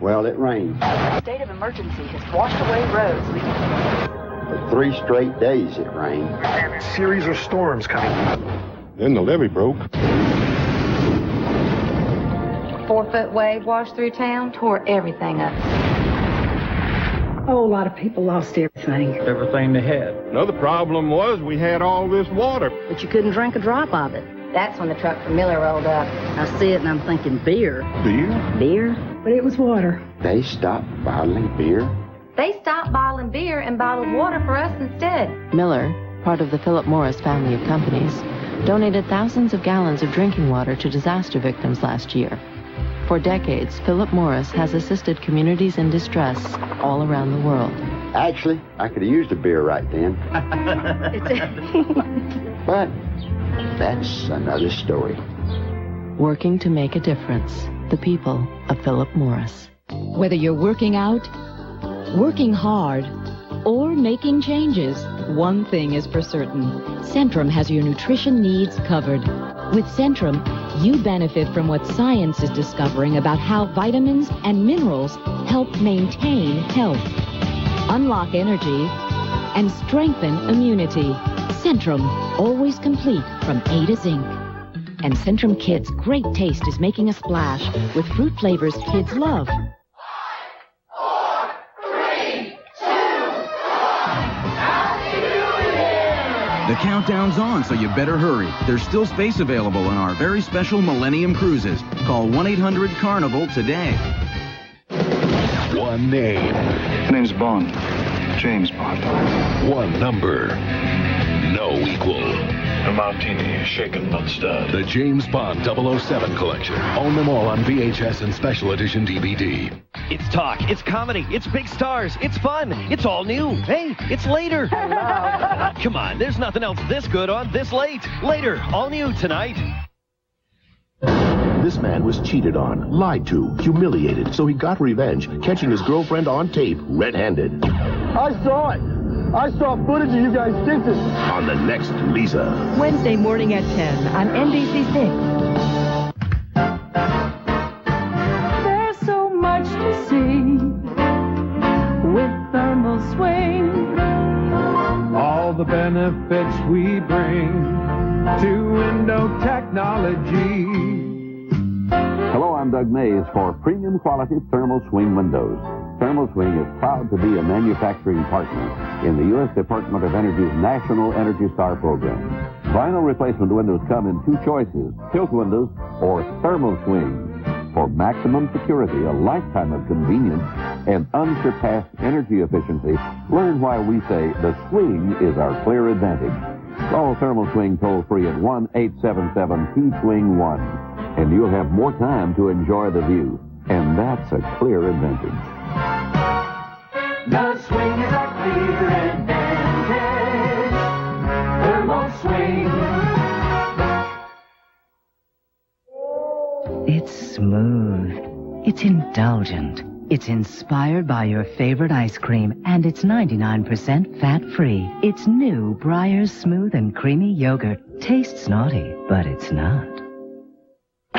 Well, it rained. A state of emergency has washed away roads leading For three straight days it rained. a Series of storms coming. Then the levee broke. Four-foot wave washed through town, tore everything up. A whole lot of people lost everything. Everything they had. Another problem was we had all this water. But you couldn't drink a drop of it. That's when the truck from Miller rolled up. I see it and I'm thinking beer. Beer? Beer? But it was water. They stopped bottling beer. They stopped bottling beer and bottled water for us instead. Miller, part of the Philip Morris family of companies, donated thousands of gallons of drinking water to disaster victims last year. For decades, Philip Morris has assisted communities in distress all around the world. Actually, I could have used a beer right then. but that's another story. Working to make a difference. The people of Philip Morris. Whether you're working out, working hard, or making changes, one thing is for certain. Centrum has your nutrition needs covered. With Centrum, you benefit from what science is discovering about how vitamins and minerals help maintain health, unlock energy, and strengthen immunity. Centrum, always complete from A to Zinc. And Centrum Kids' great taste is making a splash with fruit flavors kids love. The countdown's on, so you better hurry. There's still space available on our very special Millennium Cruises. Call 1-800-CARNIVAL today. One name. My name's Bond. James Bond. One number. No equal. A martini, shaken, not stirred. The James Bond 007 collection. Own them all on VHS and special edition DVD. It's talk, it's comedy, it's big stars, it's fun, it's all new. Hey, it's later. Come on, there's nothing else this good on this late. Later, all new tonight. This man was cheated on, lied to, humiliated, so he got revenge, catching his girlfriend on tape, red-handed. I saw it. I saw footage of you guys kissing. On the next Leeza. Wednesday morning at 10 on NBC6. There's so much to see with thermal swing. All the benefits we bring to window technology. Hello, I'm Doug Mays for premium quality thermal swing windows. Thermal Swing is proud to be a manufacturing partner in the U.S. Department of Energy's National Energy Star program. Vinyl replacement windows come in two choices, tilt windows or thermal swing. For maximum security, a lifetime of convenience, and unsurpassed energy efficiency, learn why we say the swing is our clear advantage. Call Thermal Swing toll free at 1-877-T-SWING-1 and you'll have more time to enjoy the view. And that's a clear advantage. The clear. Thermal swing. It's smooth. It's indulgent. It's inspired by your favorite ice cream, and it's 99% fat-free. It's new Breyers Smooth and Creamy Yogurt. Tastes naughty, but it's not.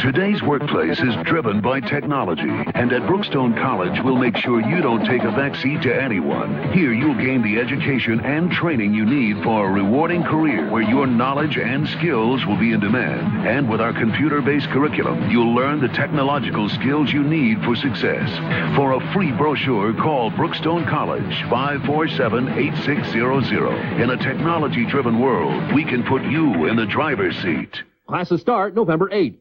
Today's workplace is driven by technology, and at Brookstone College, we'll make sure you don't take a backseat to anyone. Here, you'll gain the education and training you need for a rewarding career where your knowledge and skills will be in demand. And with our computer-based curriculum, you'll learn the technological skills you need for success. For a free brochure, call Brookstone College, 547-8600. In a technology-driven world, we can put you in the driver's seat. Classes start November 8th.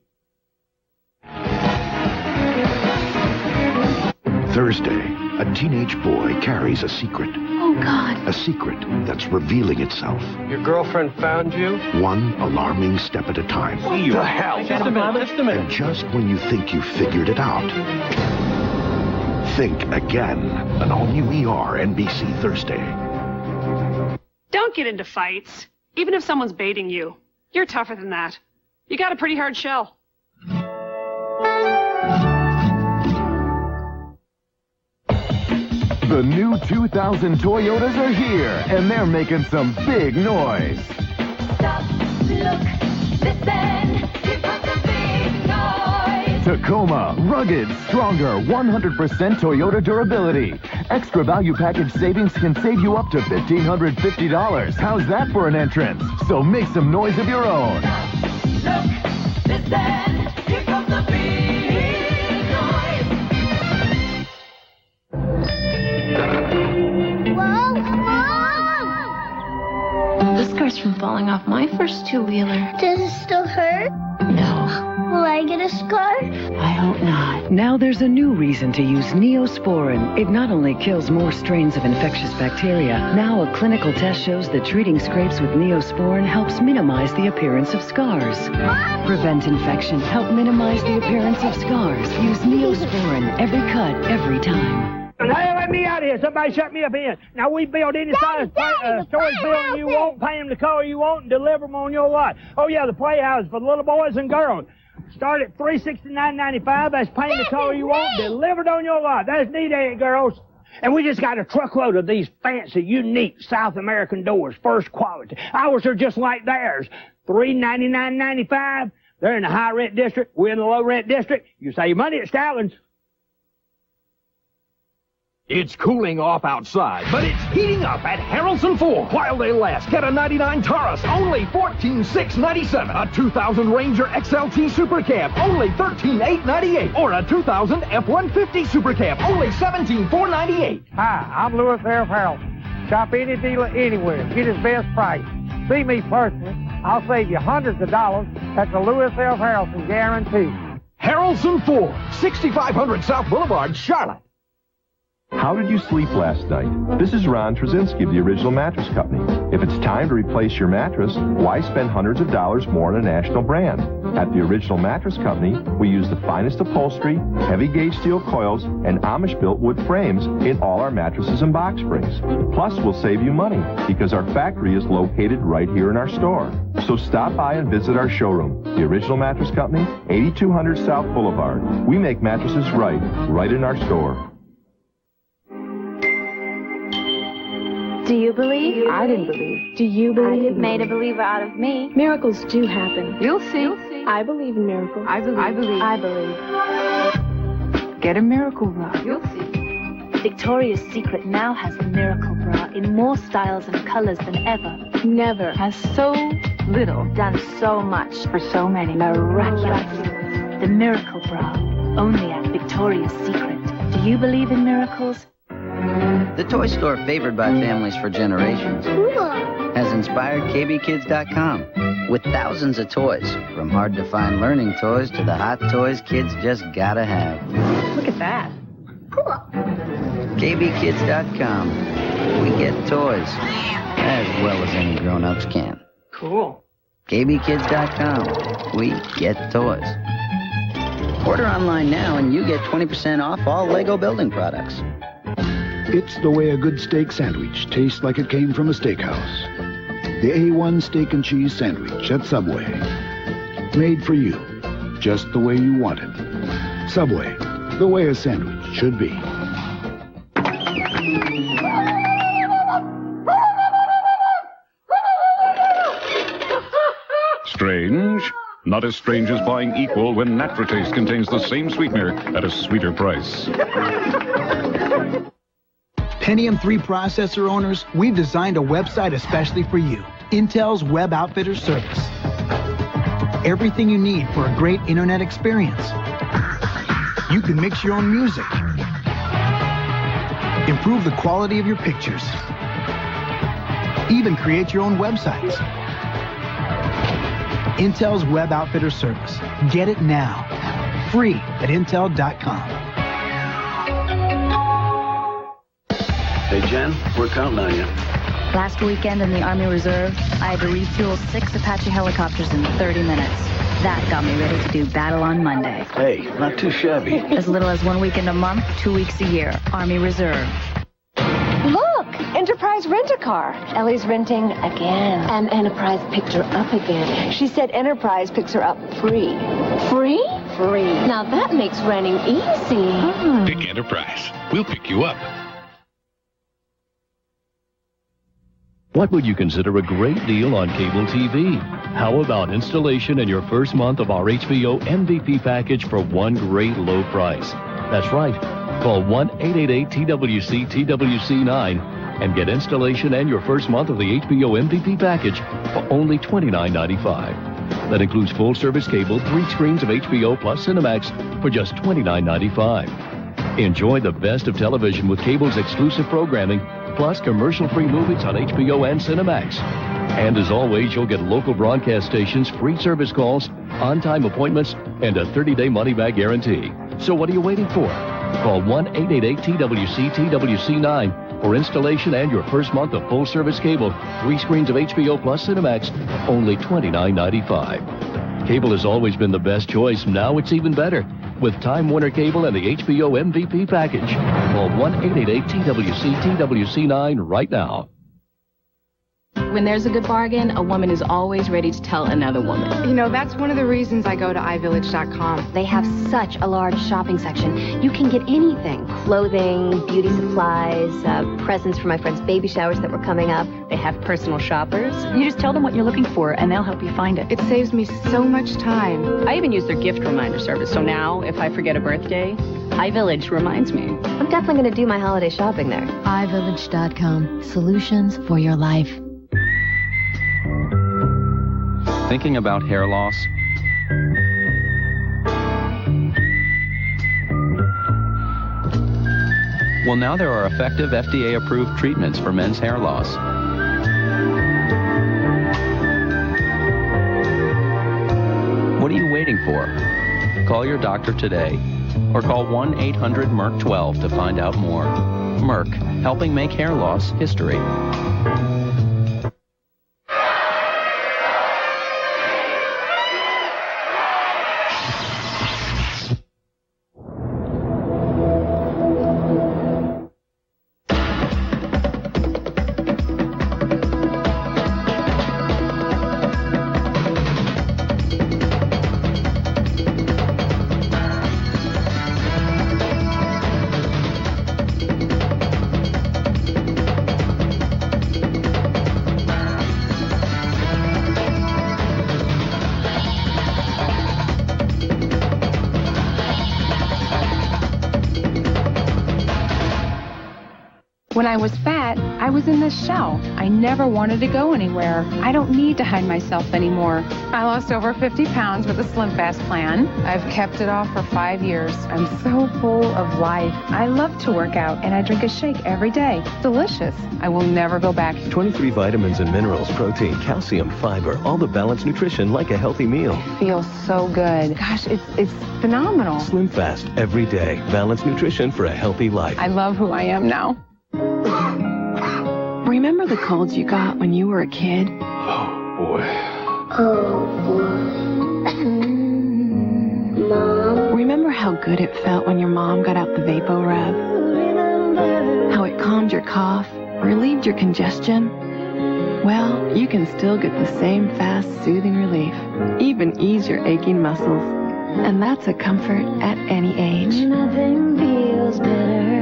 Thursday, a teenage boy carries a secret. Oh, God. A secret that's revealing itself. Your girlfriend found you? One alarming step at a time. What the hell? Just a minute, just a minute. And just when you think you've figured it out, think again. An all-new ER NBC Thursday. Don't get into fights. Even if someone's baiting you, you're tougher than that. You got a pretty hard shell. The new 2000 Toyotas are here, and they're making some big noise. Stop, look, listen. Here comes the big noise. Tacoma, rugged, stronger, 100% Toyota durability. Extra value package savings can save you up to $1,550. How's that for an entrance? So make some noise of your own. Here comes from falling off my first two-wheeler. Does it still hurt? No. Will I get a scar? I hope not. Now there's a new reason to use Neosporin. It not only kills more strains of infectious bacteria, now a clinical test shows that treating scrapes with Neosporin helps minimize the appearance of scars. Prevent infection, help minimize the appearance of scars. Use Neosporin every cut, every time. Hey, let me out of here. Somebody shut me up in. Now, we build any size play, uh, storage building you want, pay them the color you want, and deliver them on your lot. Oh, yeah, the playhouse for the little boys and girls. Start at three sixty nine ninety five. That's paying the color you want, delivered on your lot. That's neat, ain't it, girls? And we just got a truckload of these fancy, unique South American doors, first quality. Ours are just like theirs. Three ninety nine ninety five. They're in the high rent district. We're in the low rent district. You save money at Stallings. It's cooling off outside, but it's heating up at Harrelson Ford. While they last, get a 99 Taurus, only 14,697. A 2000 Ranger XLT Super Cab, only 13,898. Or a 2000 F-150 Super Cab, only 17,498. Hi, I'm Louis L. Harrelson. Shop any dealer anywhere. Get his best price. See me personally. I'll save you hundreds of dollars. That's a Louis L. Harrelson guarantee. Harrelson Ford, 6500 South Boulevard, Charlotte. How did you sleep last night? This is Ron Trzynski of the Original Mattress Company. If it's time to replace your mattress, why spend hundreds of dollars more on a national brand? At the Original Mattress Company, we use the finest upholstery, heavy gauge steel coils, and Amish-built wood frames in all our mattresses and box springs. Plus, we'll save you money because our factory is located right here in our store. So stop by and visit our showroom, the Original Mattress Company, 8200 South Boulevard. We make mattresses right, right in our store. Do you believe? I didn't believe. Do you believe? You've made a believer out of me. Miracles do happen. You'll see. I believe in miracles. I believe. I believe. I believe. Get a miracle bra. You'll see. Victoria's Secret now has the Miracle Bra in more styles and colors than ever. Never has so little Done so much for so many. Miraculous. The Miracle Bra, only at Victoria's Secret. Do you believe in miracles? The toy store favored by families for generations has inspired KBKids.com with thousands of toys, from hard to find learning toys to the hot toys kids just gotta have. Look at that. Cool. KBKids.com. We get toys as well as any grown-ups can. Cool. KBKids.com. We get toys. Order online now and you get 20% off all Lego building products. It's the way a good steak sandwich tastes like it came from a steakhouse. The A1 Steak and Cheese Sandwich at Subway. Made for you, just the way you want it. Subway, the way a sandwich should be. Strange? Not as strange as buying equal when NatraTaste contains the same sweetener at a sweeter price. Pentium 3 processor owners, we've designed a website especially for you. Intel's Web Outfitter Service. Everything you need for a great internet experience. You can mix your own music. Improve the quality of your pictures. Even create your own websites. Intel's Web Outfitter Service. Get it now. Free at intel.com. Hey, Jen, we're counting on you. Last weekend in the Army Reserve, I had to refuel six Apache helicopters in 30 minutes. That got me ready to do battle on Monday. Hey, not too shabby. As little as one weekend a month, two weeks a year. Army Reserve. Look, Enterprise Rent-A-Car. Ellie's renting again. And Enterprise picked her up again. She said Enterprise picks her up free. Free? Free. Now that makes renting easy. Hmm. Pick Enterprise. We'll pick you up. What would you consider a great deal on cable TV? How about installation and your first month of our HBO MVP package for one great low price? That's right. Call 1-888-TWC-TWC9 and get installation and your first month of the HBO MVP package for only $29.95. That includes full service cable, three screens of HBO plus Cinemax for just $29.95. Enjoy the best of television with cable's exclusive programming, plus commercial-free movies on HBO and Cinemax. And as always, you'll get local broadcast stations, free service calls, on-time appointments, and a 30-day money-back guarantee. So what are you waiting for? Call 1-888-TWC-TWC9 for installation and your first month of full-service cable, three screens of HBO plus Cinemax, only $29.95. Cable has always been the best choice. Now it's even better with Time Warner Cable and the HBO MVP package. Call 1-888-TWC-TWC9 right now. When there's a good bargain, a woman is always ready to tell another woman. You know, that's one of the reasons I go to iVillage.com. They have such a large shopping section. You can get anything clothing, beauty supplies, uh, presents for my friend's baby showers that were coming up. They have personal shoppers. You just tell them what you're looking for, and they'll help you find it. It saves me so much time. I even use their gift reminder service, so now if I forget a birthday, iVillage reminds me. I'm definitely going to do my holiday shopping there. iVillage.com. Solutions for your life. Thinking about hair loss? Well, now there are effective FDA approved treatments for men's hair loss. What are you waiting for? Call your doctor today or call 1 800 MERC 12 to find out more. Merck, helping make hair loss history. I was fat, I was in this shell. I never wanted to go anywhere. I don't need to hide myself anymore. I lost over 50 pounds with the Slim Fast plan. I've kept it off for five years. I'm so full of life. I love to work out, and I drink a shake every day. Delicious. I will never go back. 23 vitamins and minerals, protein, calcium, fiber, all the balanced nutrition like a healthy meal. Feels so good. Gosh, it's it's phenomenal. Slim Fast every day. Balanced nutrition for a healthy life. I love who I am now. Remember the colds you got when you were a kid? Oh, boy. Oh, boy. Mom? Remember how good it felt when your mom got out the VapoRub? How it calmed your cough, relieved your congestion? Well, you can still get the same fast, soothing relief, even ease your aching muscles. And that's a comfort at any age. Nothing feels better.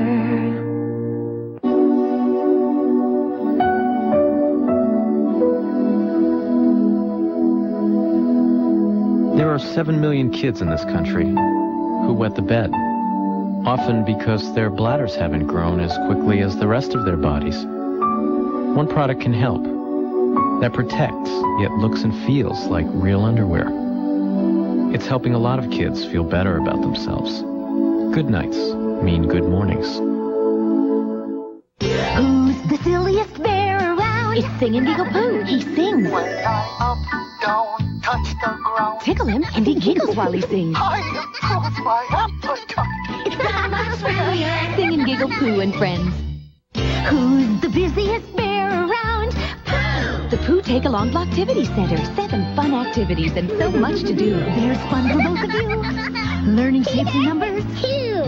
There are 7 million kids in this country who wet the bed, often because their bladders haven't grown as quickly as the rest of their bodies. One product can help that protects, yet looks and feels like real underwear. It's helping a lot of kids feel better about themselves. Good nights mean good mornings. Who's the silliest bear around? It's Sing and Giggle Pooh. He sings. Tickle him, and he giggles while he sings. I improve my appetite. It's that much friendlier. Sing and Giggle Pooh and friends. Who's the busiest bear around? Pooh! The Pooh Take Along Blocktivity Center. Seven fun activities and so much to do. There's fun for both of you. Learning shapes and numbers. Cute.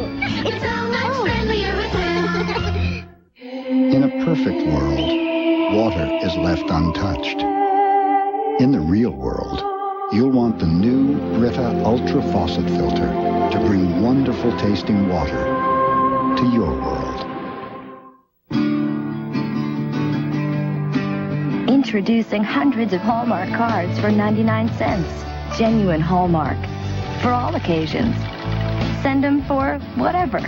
It's so much oh. friendlier with friends. In a perfect world, water is left untouched. In the real world, you'll want the new Brita Ultra Faucet Filter to bring wonderful tasting water to your world. Introducing hundreds of Hallmark cards for 99 cents. Genuine Hallmark. For all occasions. Send them for whatever.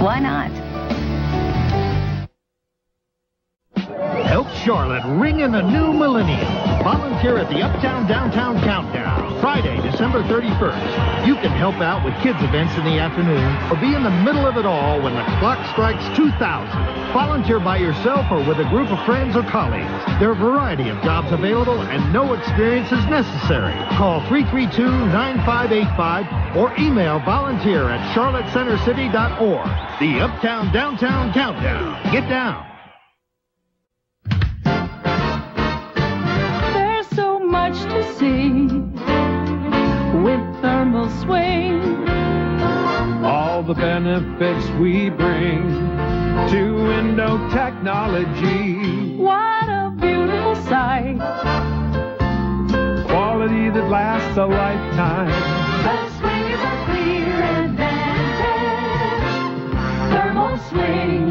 Why not? Help Charlotte ring in the new millennium. Volunteer at the Uptown Downtown Countdown, Friday, December 31st. You can help out with kids' events in the afternoon or be in the middle of it all when the clock strikes 2000. Volunteer by yourself or with a group of friends or colleagues. There are a variety of jobs available and no experience is necessary. Call 332-9585 or email volunteer at charlottecentercity.org. The Uptown Downtown Countdown. Get down. The benefits we bring to window technology. What a beautiful sight. Quality that lasts a lifetime. The swing is a clear advantage. Thermal swing.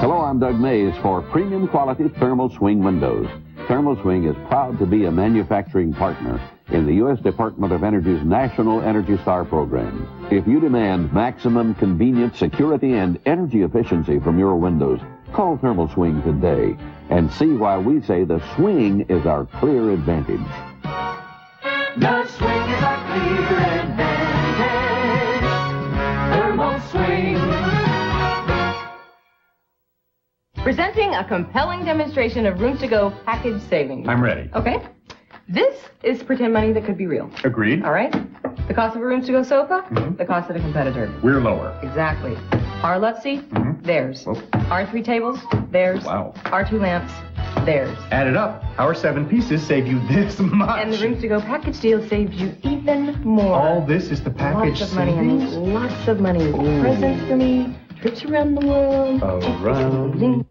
Hello, I'm Doug Mays for premium quality thermal swing windows. Thermal Swing is proud to be a manufacturing partner in the U.S. Department of Energy's National Energy Star program. If you demand maximum convenience, security, and energy efficiency from your windows, call Thermal Swing today and see why we say the swing is our clear advantage. The swing is a clear advantage. Thermal swing. Presenting a compelling demonstration of room to go package savings. I'm ready. Okay. This is pretend money that could be real. Agreed. All right. The cost of a Rooms to Go sofa, mm-hmm. the cost of a competitor. We're lower. Exactly. Our love seat, mm-hmm. theirs. Our three tables, theirs. Wow. Our two lamps, theirs. Add it up. Our seven pieces save you this much. And the Rooms to Go package deal saves you even more. All this is the package Lots of money, honey. Lots of money. Presents for me, trips around the world. Around.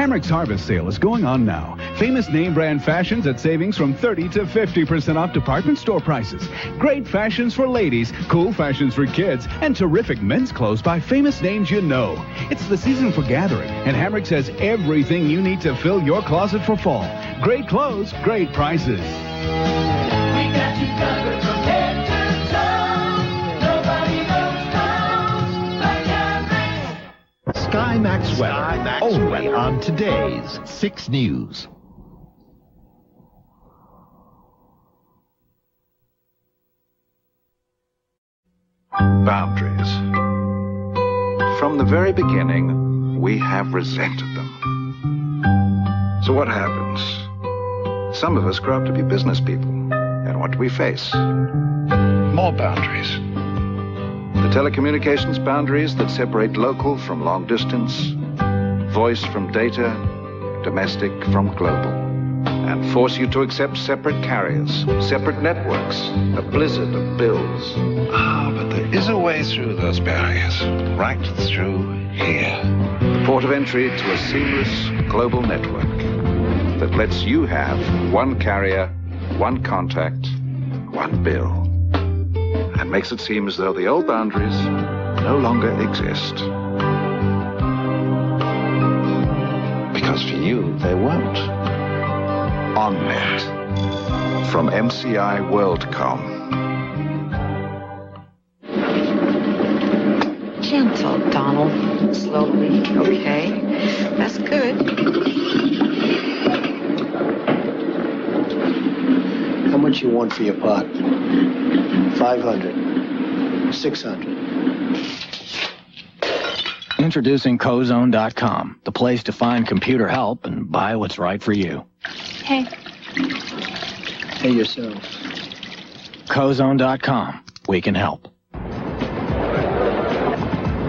Hamrick's Harvest Sale is going on now. Famous name brand fashions at savings from 30 to 50% off department store prices. Great fashions for ladies, cool fashions for kids, and terrific men's clothes by famous names you know. It's the season for gathering, and Hamrick's has everything you need to fill your closet for fall. Great clothes, great prices. We got you covered from head to toe. Nobody knows clothes like Hamrick's. Skymax Weather. only on today's 6 News. Boundaries. From the very beginning, we have resented them. So what happens? Some of us grow up to be business people. And what do we face? More boundaries. The telecommunications boundaries that separate local from long distance, voice from data, domestic from global, and force you to accept separate carriers, separate networks, a blizzard of bills. Ah, but there is a way through those barriers, right through here. The port of entry to a seamless global network that lets you have one carrier, one contact, one bill and makes it seem as though the old boundaries no longer exist. Because for you, they won't. OnNet from MCI WorldCom. Gentle, Donald. Slowly. Okay. That's good. How much you want for your pot? 500. 600. Introducing Cozone.com, the place to find computer help and buy what's right for you. Hey. Pay yourself. Cozone.com, we can help.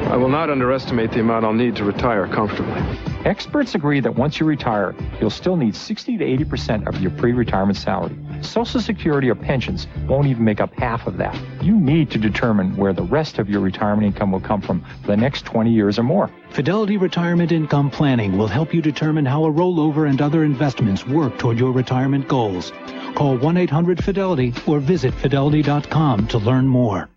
I will not underestimate the amount I'll need to retire comfortably. Experts agree that once you retire, you'll still need 60 to 80% of your pre-retirement salary. Social Security or pensions won't even make up half of that. You need to determine where the rest of your retirement income will come from for the next 20 years or more. Fidelity Retirement Income Planning will help you determine how a rollover and other investments work toward your retirement goals. Call 1-800-FIDELITY or visit fidelity.com to learn more.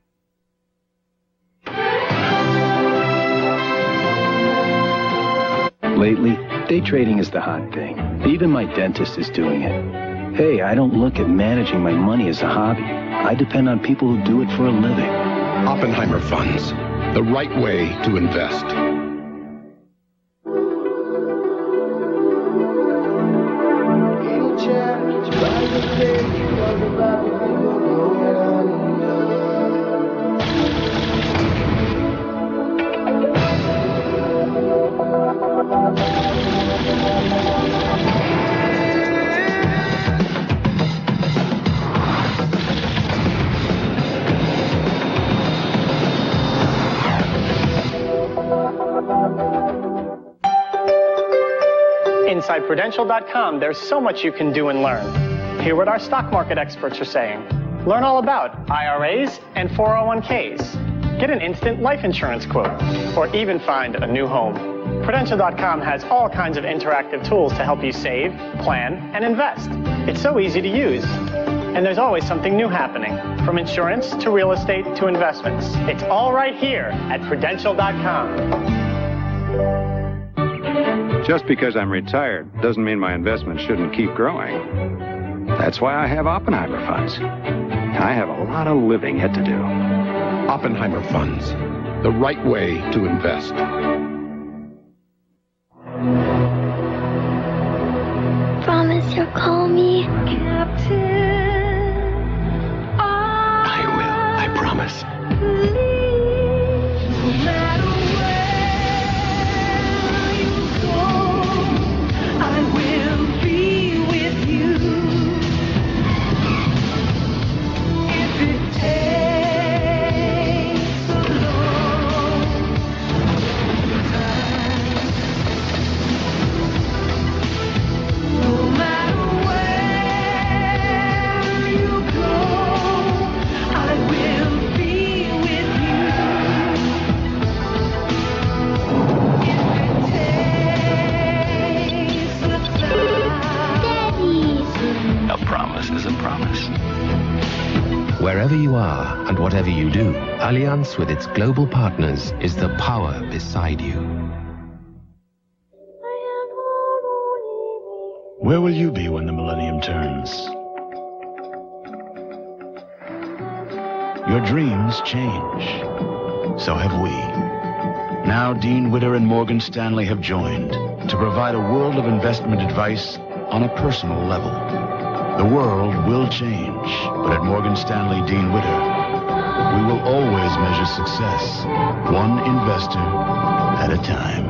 Lately, day trading is the hot thing. Even my dentist is doing it. Hey, I don't look at managing my money as a hobby. I depend on people who do it for a living. Oppenheimer Funds, the right way to invest. Prudential.com, there's so much you can do and learn. Hear what our stock market experts are saying. Learn all about IRAs and 401ks. Get an instant life insurance quote, or even find a new home. Prudential.com has all kinds of interactive tools to help you save, plan, and invest. It's so easy to use. And there's always something new happening, from insurance to real estate to investments. It's all right here at Prudential.com. Just because I'm retired doesn't mean my investment shouldn't keep growing. That's why I have Oppenheimer funds. I have a lot of living yet to do. Oppenheimer Funds, the right way to invest. Promise you'll call me Captain. I will, I promise. A Wherever you are and whatever you do, Allianz with its global partners is the power beside you. Where will you be when the millennium turns? Your dreams change. So have we. Now Dean Witter and Morgan Stanley have joined to provide a world of investment advice on a personal level. The world will change, but at Morgan Stanley Dean Witter, we will always measure success one investor at a time.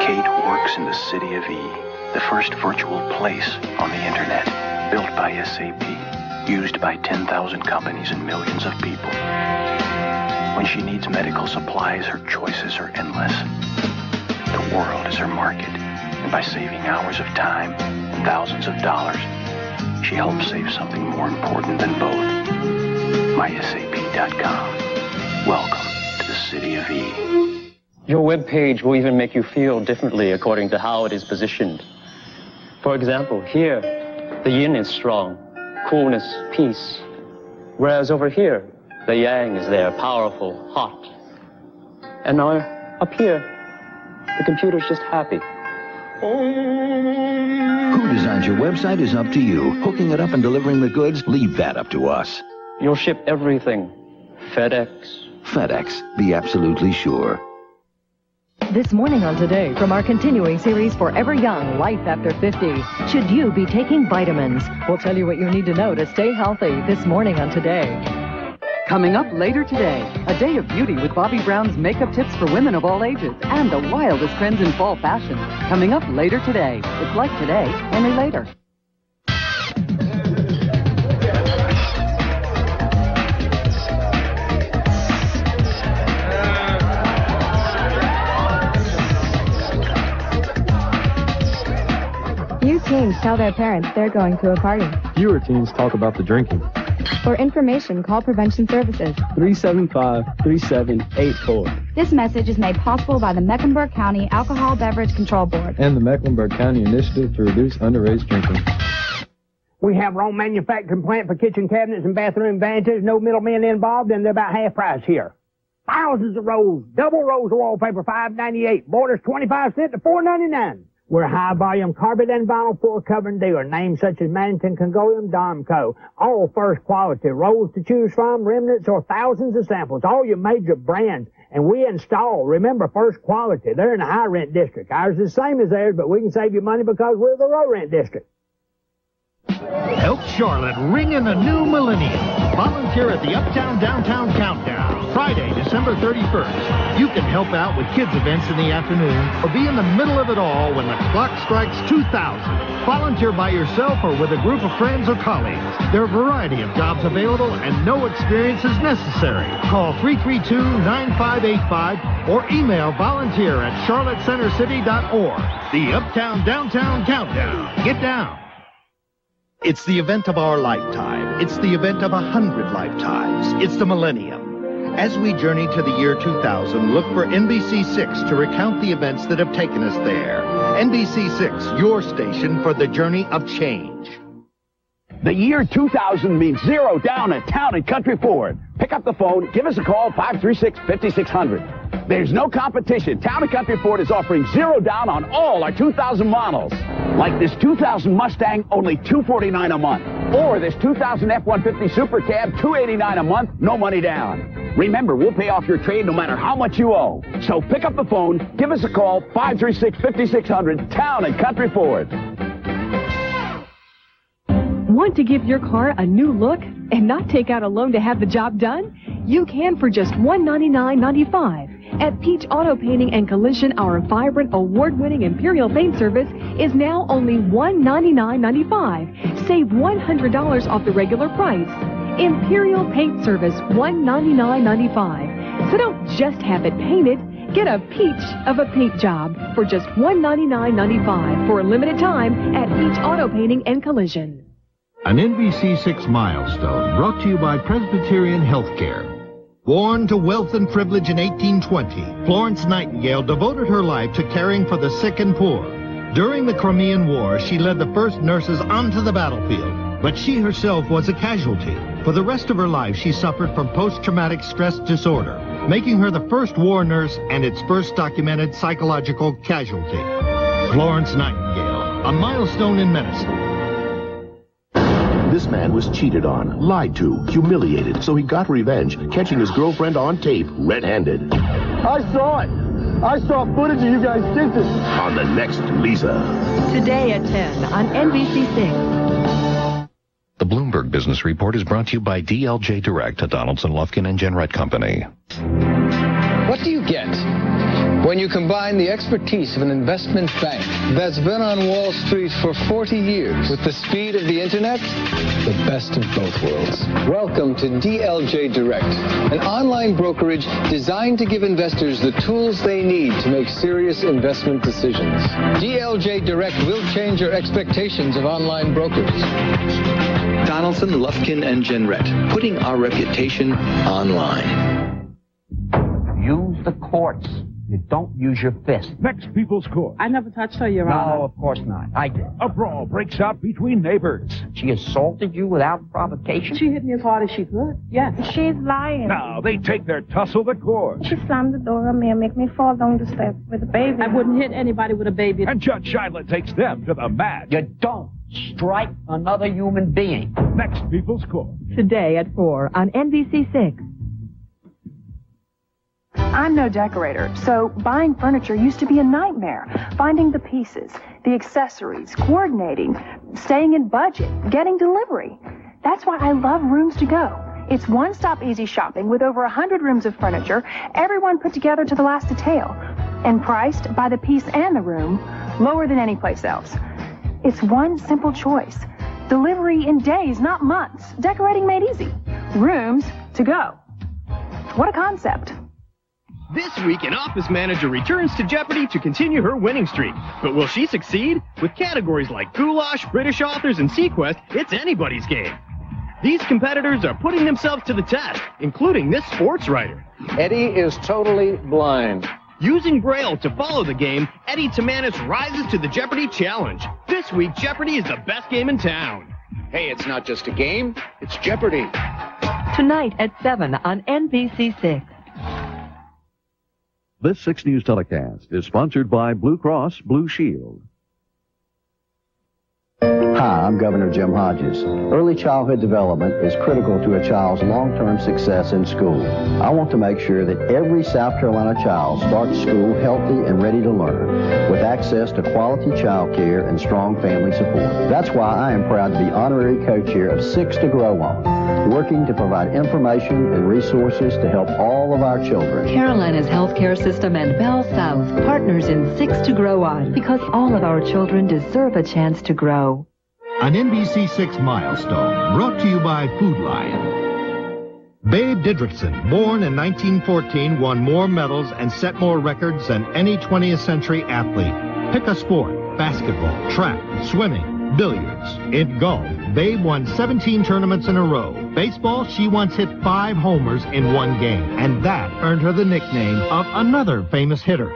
Kate works in the city of E, the first virtual place on the internet, built by SAP, used by 10,000 companies and millions of people. When she needs medical supplies, her choices are endless. The world is her market, by saving hours of time and thousands of dollars, she helps save something more important than both. MySAP.com. Welcome to the city of E. Your web page will even make you feel differently according to how it is positioned. For example, here, the yin is strong, coolness, peace. Whereas over here, the yang is there, powerful, hot. And now, up here, the computer's just happy. Who designs your website is up to you. Hooking it up and delivering the goods, leave that up to us. You'll ship everything. FedEx. FedEx, be absolutely sure. This morning on Today, from our continuing series Forever Young, Life After 50. Should you be taking vitamins? We'll tell you what you need to know to stay healthy this morning on Today. Coming up later today, a day of beauty with Bobbi Brown's makeup tips for women of all ages and the wildest trends in fall fashion. Coming up later today. It's like today, only later. Few teens tell their parents they're going to a party. Fewer teens talk about the drinking. For information, call Prevention Services. 375-3784. This message is made possible by the Mecklenburg County Alcohol Beverage Control Board. And the Mecklenburg County Initiative to Reduce Underage Drinking. We have our own manufacturing plant for kitchen cabinets and bathroom vanities. No middlemen involved, and they're about half price here. thousands of rolls, double rolls of wallpaper, five ninety eight. Borders twenty five cent to four ninety nine. We're high volume carpet and vinyl floor covering dealer. Names such as Mannington, Congoleum, Domco. All first quality. Rolls to choose from, remnants, or thousands of samples. All your major brands. And we install. Remember, first quality. They're in the high rent district. Ours is the same as theirs, but we can save you money because we're the low rent district. Help Charlotte ring in the new millennium. Volunteer at the Uptown Downtown Countdown, Friday, December 31st. You can help out with kids' events in the afternoon or be in the middle of it all when the clock strikes 2000. Volunteer by yourself or with a group of friends or colleagues. There are a variety of jobs available and no experience is necessary. Call 332-9585 or email volunteer at charlottecentercity.org. The Uptown Downtown Countdown. Get down. It's the event of our lifetime. It's the event of a hundred lifetimes. It's the millennium. As we journey to the year 2000, look for NBC6 to recount the events that have taken us there. NBC6, your station for the journey of change. The year 2000 means zero down at Town and Country Ford. Pick up the phone, give us a call, 536-5600. There's no competition. Town and Country Ford is offering zero down on all our 2000 models. Like this 2000 Mustang, only 249 a month. Or this 2000 F-150 Super Cab, 289 a month, no money down. Remember, we'll pay off your trade no matter how much you owe. So pick up the phone, give us a call, 536-5600, Town and Country Ford. Want to give your car a new look and not take out a loan to have the job done? You can for just $199.95. At Peach Auto Painting and Collision, our vibrant, award-winning Imperial Paint Service is now only $199.95. Save $100 off the regular price. Imperial Paint Service, $199.95. So don't just have it painted. Get a peach of a paint job for just $199.95 for a limited time at Peach Auto Painting and Collision. An NBC6 milestone brought to you by Presbyterian Healthcare. Born to wealth and privilege in 1820, Florence Nightingale devoted her life to caring for the sick and poor. During the Crimean War, she led the first nurses onto the battlefield, but she herself was a casualty. For the rest of her life, she suffered from post-traumatic stress disorder, making her the first war nurse and its first documented psychological casualty. Florence Nightingale, a milestone in medicine. This man was cheated on, lied to, humiliated, so he got revenge, catching his girlfriend on tape, red-handed. I saw it. I saw footage of you guys kissing. On the next Leeza. Today at 10 on NBC6. The Bloomberg Business Report is brought to you by DLJ Direct, a Donaldson Lufkin and Jenrette company. What do you get when you combine the expertise of an investment bank that's been on Wall Street for 40 years with the speed of the internet? The best of both worlds. Welcome to DLJ Direct, an online brokerage designed to give investors the tools they need to make serious investment decisions. DLJ Direct will change your expectations of online brokers. Donaldson, Lufkin, and Jenrette, putting our reputation online. Use the courts. You don't use your fist. Next People's Court. I never touched her, Your Honor. No, of course not. I did. A brawl breaks out between neighbors. She assaulted you without provocation? She hit me as hard as she could. Yes. She's lying. Now they take their tussle to court. She slammed the door on me and made me fall down the steps with a baby. I wouldn't hit anybody with a baby. And Judge Sheindlin takes them to the mat. You don't strike another human being. Next People's Court. Today at 4 on NBC6. I'm no decorator, so buying furniture used to be a nightmare. Finding the pieces, the accessories, coordinating, staying in budget, getting delivery. That's why I love Rooms to Go. It's one-stop easy shopping with over 100 rooms of furniture, everyone put together to the last detail, and priced by the piece and the room, lower than any place else. It's one simple choice. Delivery in days, not months. Decorating made easy. Rooms to go. What a concept. This week, an office manager returns to Jeopardy to continue her winning streak. But will she succeed? With categories like Goulash, British authors, and Sequest, it's anybody's game. These competitors are putting themselves to the test, including this sports writer. Eddie is totally blind. Using Braille to follow the game, Eddie Timanus rises to the Jeopardy challenge. This week, Jeopardy is the best game in town. Hey, it's not just a game, it's Jeopardy. Tonight at 7 on NBC6. This 6 News telecast is sponsored by Blue Cross Blue Shield. Hi, I'm Governor Jim Hodges. Early childhood development is critical to a child's long-term success in school. I want to make sure that every South Carolina child starts school healthy and ready to learn, with access to quality child care and strong family support. That's why I am proud to be honorary co-chair of Six to Grow On, working to provide information and resources to help all of our children. Carolina's healthcare system and Bell South partners in Six to Grow On because all of our children deserve a chance to grow. An NBC6 milestone brought to you by Food Lion. Babe Didrikson, born in 1914, won more medals and set more records than any 20th century athlete. Pick a sport, basketball, track, swimming, billiards. In golf, Babe won 17 tournaments in a row. Baseball, she once hit five homers in one game, and that earned her the nickname of another famous hitter.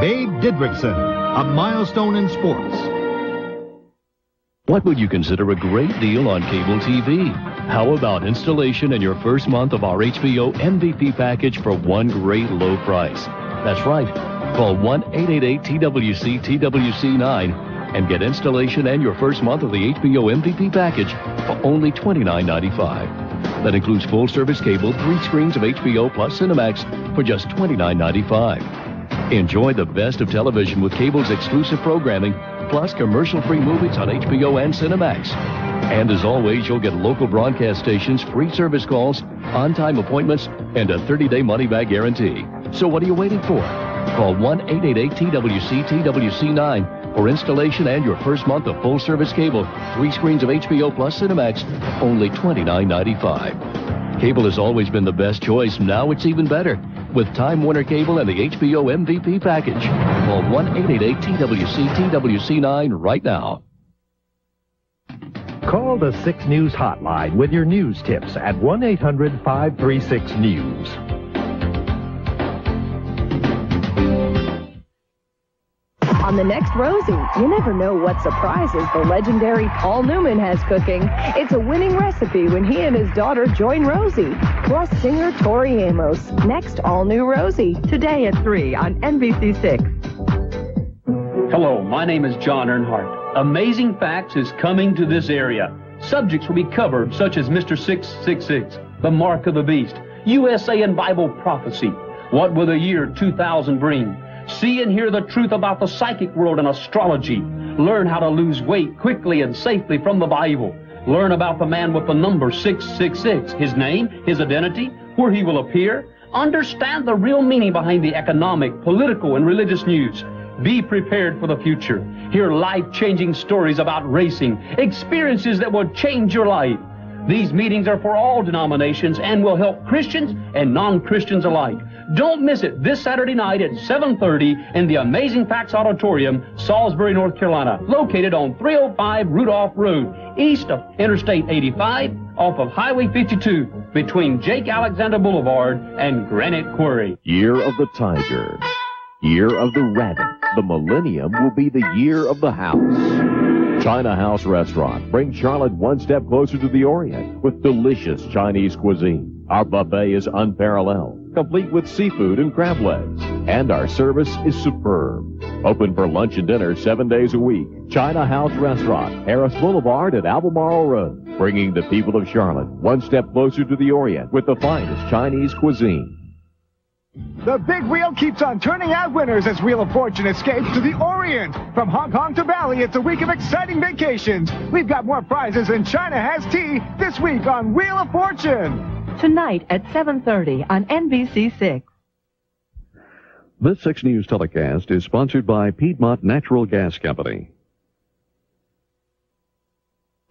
Babe Didrikson, a milestone in sports. What would you consider a great deal on cable TV? How about installation and your first month of our HBO MVP package for one great low price? That's right. Call 1-888-TWC-TWC9 and get installation and your first month of the HBO MVP package for only $29.95. That includes full service cable, three screens of HBO plus Cinemax for just $29.95. Enjoy the best of television with cable's exclusive programming plus commercial-free movies on HBO and Cinemax. And as always, you'll get local broadcast stations, free service calls, on-time appointments, and a 30-day money-back guarantee. So what are you waiting for? Call 1-888-TWC-TWC9 for installation and your first month of full-service cable, three screens of HBO plus Cinemax, only $29.95. Cable has always been the best choice. Now it's even better with Time Warner Cable and the HBO MVP package. Call 1-888-TWC-TWC9 right now. Call the 6 News hotline with your news tips at 1-800-536-NEWS. On the next Rosie, you never know what surprises the legendary Paul Newman has cooking. It's a winning recipe when he and his daughter join Rosie. Plus singer Tori Amos. Next, all new Rosie. Today at 3 on NBC6. Hello, my name is John Earnhardt. Amazing Facts is coming to this area. Subjects will be covered such as Mr. 666, The Mark of the Beast, USA and Bible Prophecy, What Will the Year 2000 Bring? See and hear the truth about the psychic world and astrology. Learn how to lose weight quickly and safely from the Bible. Learn about the man with the number 666, his name, his identity, where he will appear. Understand the real meaning behind the economic, political, and religious news. Be prepared for the future. Hear life-changing stories about racing, experiences that will change your life. These meetings are for all denominations and will help Christians and non-Christians alike. Don't miss it this Saturday night at 7.30 in the Amazing Facts Auditorium, Salisbury, North Carolina, located on 305 Rudolph Road, east of Interstate 85, off of Highway 52, between Jake Alexander Boulevard and Granite Quarry. Year of the Tiger. Year of the Rabbit. The millennium will be the year of the house. China House Restaurant brings Charlotte one step closer to the Orient with delicious Chinese cuisine. Our buffet is unparalleled, complete with seafood and crab legs. And our service is superb. Open for lunch and dinner seven days a week. China House Restaurant, Harris Boulevard at Albemarle Road, bringing the people of Charlotte one step closer to the Orient with the finest Chinese cuisine. The big wheel keeps on turning out winners as Wheel of Fortune escapes to the Orient. From Hong Kong to Bali, it's a week of exciting vacations. We've got more prizes than China has tea this week on Wheel of Fortune. Tonight at 7.30 on NBC6. This 6 News telecast is sponsored by Piedmont Natural Gas Company.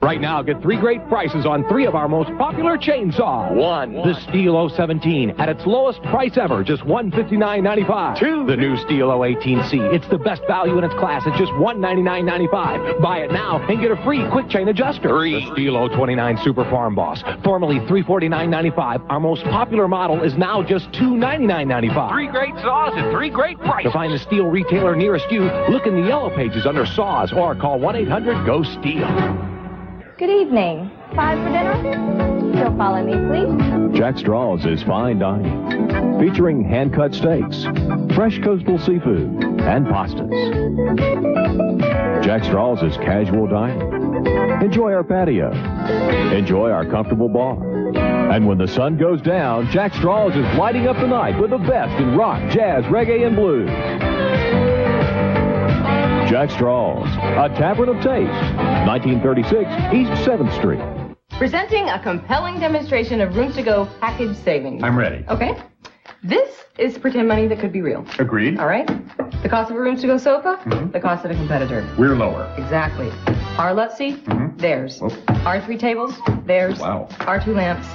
Right now, get three great prices on three of our most popular chainsaws. One, the Stihl 017 at its lowest price ever, just $159.95. Two, the new Stihl 018C. It's the best value in its class at just $199.95. Buy it now and get a free quick chain adjuster. Three, the Stihl 029 Super Farm Boss, formerly $349.95. Our most popular model is now just $299.95. Three great saws at three great prices. To find the Stihl retailer nearest you, look in the yellow pages under saws or call 1-800-GO-STIHL. Good evening. Five for dinner? Still follow me, please. Jack Straw's is fine dining, featuring hand-cut steaks, fresh coastal seafood, and pastas. Jack Straw's is casual dining. Enjoy our patio. Enjoy our comfortable bar. And when the sun goes down, Jack Straw's is lighting up the night with the best in rock, jazz, reggae, and blues. Jack Straw's, a tavern of taste, 1936 East 7th Street. Presenting a compelling demonstration of rooms to go package savings. I'm ready. Okay. This is pretend money that could be real. Agreed. All right. The cost of a rooms to go sofa, mm-hmm. the cost of a competitor. We're lower. Exactly. Our Lutzy, mm-hmm. theirs. Oh. Our three tables, theirs. Wow. Our two lamps,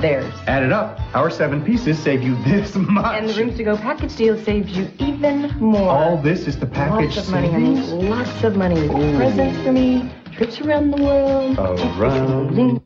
theirs. Add it up. Our seven pieces save you this much. And the rooms to go package deal saves you even more. All this is the package Lots of money, honey. savings? Lots of money. Presents for me, trips around the world. Around